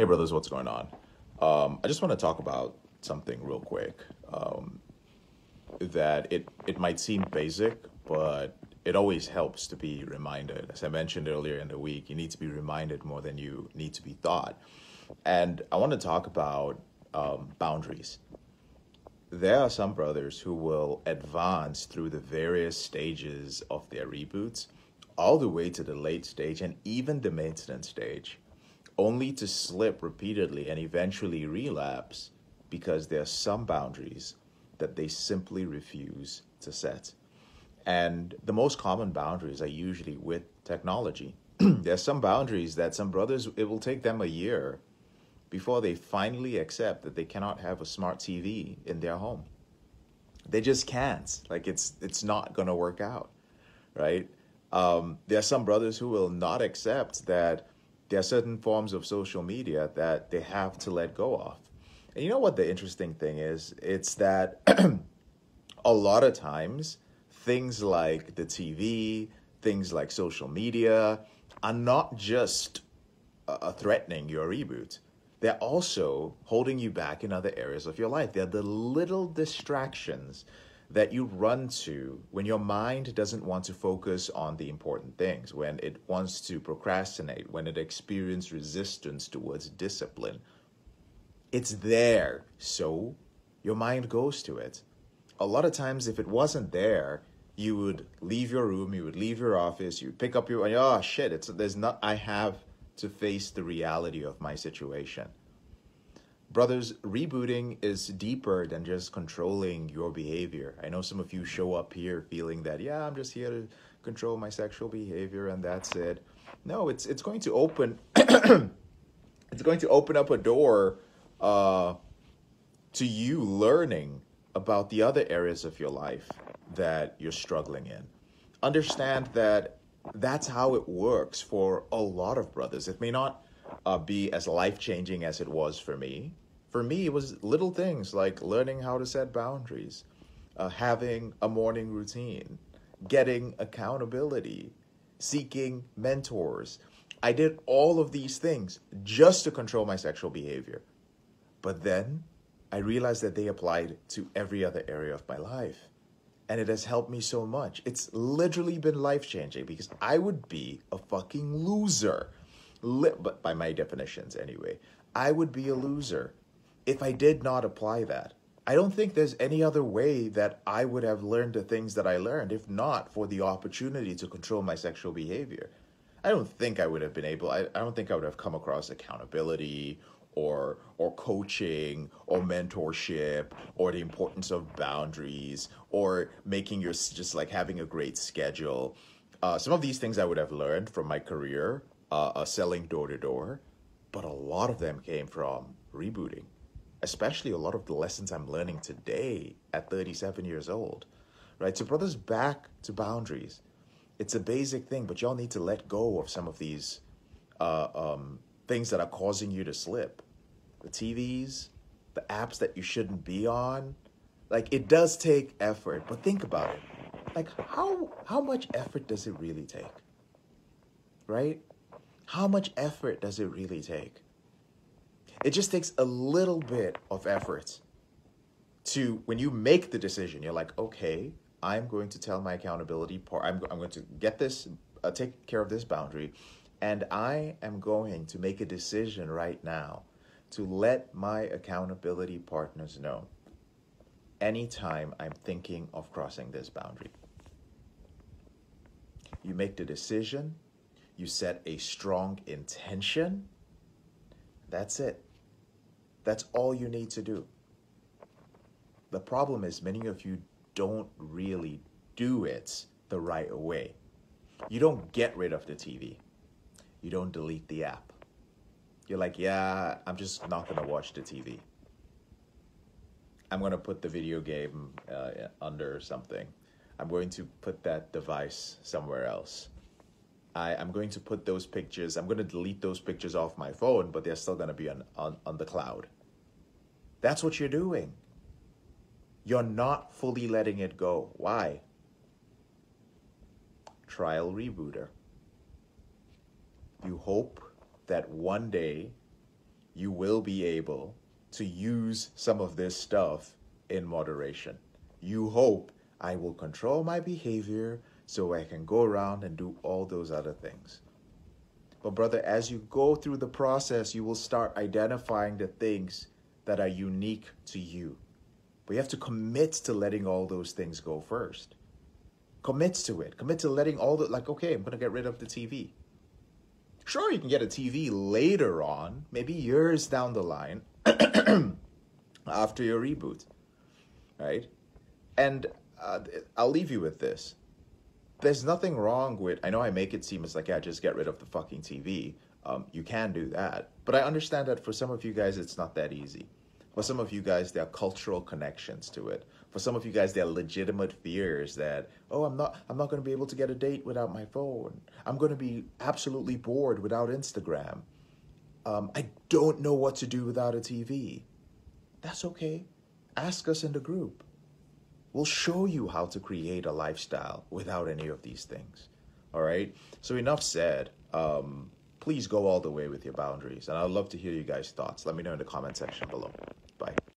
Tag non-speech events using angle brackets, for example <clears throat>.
Hey, brothers, what's going on? Um, I just want to talk about something real quick. Um, that it it might seem basic, but it always helps to be reminded. As I mentioned earlier in the week, you need to be reminded more than you need to be thought. And I want to talk about um, boundaries. There are some brothers who will advance through the various stages of their reboots, all the way to the late stage and even the maintenance stage only to slip repeatedly and eventually relapse because there are some boundaries that they simply refuse to set. And the most common boundaries are usually with technology. <clears throat> There's some boundaries that some brothers, it will take them a year before they finally accept that they cannot have a smart TV in their home. They just can't. Like it's it's not gonna work out, right? Um, there are some brothers who will not accept that there are certain forms of social media that they have to let go of. And you know what the interesting thing is? It's that <clears throat> a lot of times things like the TV, things like social media are not just uh, threatening your reboot. They're also holding you back in other areas of your life. They're the little distractions that you run to when your mind doesn't want to focus on the important things, when it wants to procrastinate, when it experiences resistance towards discipline. It's there, so your mind goes to it. A lot of times, if it wasn't there, you would leave your room, you would leave your office, you pick up your, oh shit, it's, there's not, I have to face the reality of my situation. Brothers, rebooting is deeper than just controlling your behavior. I know some of you show up here feeling that, yeah, I'm just here to control my sexual behavior and that's it. No, it's it's going to open <clears throat> it's going to open up a door uh, to you learning about the other areas of your life that you're struggling in. Understand that that's how it works for a lot of brothers. It may not uh, be as life changing as it was for me. For me, it was little things like learning how to set boundaries, uh, having a morning routine, getting accountability, seeking mentors. I did all of these things just to control my sexual behavior. But then I realized that they applied to every other area of my life. And it has helped me so much. It's literally been life changing because I would be a fucking loser. But by my definitions, anyway, I would be a loser if I did not apply that. I don't think there's any other way that I would have learned the things that I learned if not for the opportunity to control my sexual behavior. I don't think I would have been able, I, I don't think I would have come across accountability or or coaching or mentorship or the importance of boundaries or making your just like having a great schedule. Uh, some of these things I would have learned from my career uh, selling door to door, but a lot of them came from rebooting especially a lot of the lessons I'm learning today at 37 years old, right? So, brothers, back to boundaries. It's a basic thing, but y'all need to let go of some of these uh, um, things that are causing you to slip. The TVs, the apps that you shouldn't be on. Like, it does take effort, but think about it. Like, how, how much effort does it really take? Right? How much effort does it really take? It just takes a little bit of effort to, when you make the decision, you're like, okay, I'm going to tell my accountability part, I'm, I'm going to get this, uh, take care of this boundary, and I am going to make a decision right now to let my accountability partners know anytime I'm thinking of crossing this boundary. You make the decision, you set a strong intention. That's it. That's all you need to do. The problem is, many of you don't really do it the right way. You don't get rid of the TV, you don't delete the app. You're like, yeah, I'm just not going to watch the TV. I'm going to put the video game uh, under something. I'm going to put that device somewhere else. I, am going to put those pictures, I'm going to delete those pictures off my phone, but they're still going to be on, on, on the cloud. That's what you're doing. You're not fully letting it go. Why? Trial rebooter. You hope that one day you will be able to use some of this stuff in moderation. You hope I will control my behavior so I can go around and do all those other things. But, brother, as you go through the process, you will start identifying the things that are unique to you. But you have to commit to letting all those things go first. Commit to it. Commit to letting all the, like, okay, I'm going to get rid of the TV. Sure, you can get a TV later on, maybe years down the line, <clears throat> after your reboot, right? And uh, I'll leave you with this there's nothing wrong with i know i make it seem as like yeah just get rid of the fucking tv um, you can do that. But i understand that for some of you guys it's not that easy. For some of you guys there are cultural connections to it. For some of you guys there are legitimate fears that oh i'm not i'm not going to be able to get a date without my phone. I'm going to be absolutely bored without instagram. Um, i don't know what to do without a tv that's okay. Ask us in the group We'll show you how to create a lifestyle without any of these things. All right. So enough said. Um, please go all the way with your boundaries, and I'd love to hear you guys' thoughts. Let me know in the comment section below. Bye.